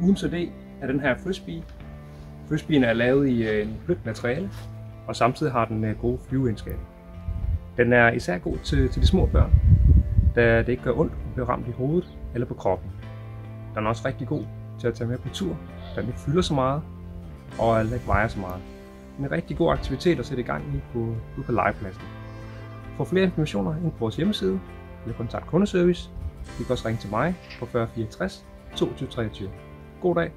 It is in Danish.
Ugens idé er den her frisbee. Frisbeen er lavet i øh, en blødt materiale, og samtidig har den øh, gode flyveegenskaber. Den er især god til, til de små børn, da det ikke gør ondt at blive ramt i hovedet eller på kroppen. Den er også rigtig god til at tage med på tur, da den ikke fylder så meget, og altså ikke vejer så meget. En rigtig god aktivitet at sætte i gang i på, ude på legepladsen. For flere informationer ind på vores hjemmeside, eller kontakt kundeservice. I kan også ringe til mig på 40 64 22 23. God dag!